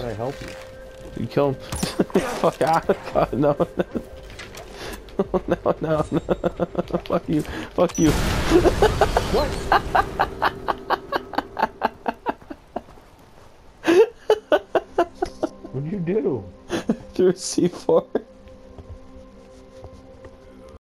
would I help you? You kill him. Fuck out. God, no. no, no, no. Fuck you. Fuck you. What? What'd you do? Threw C4.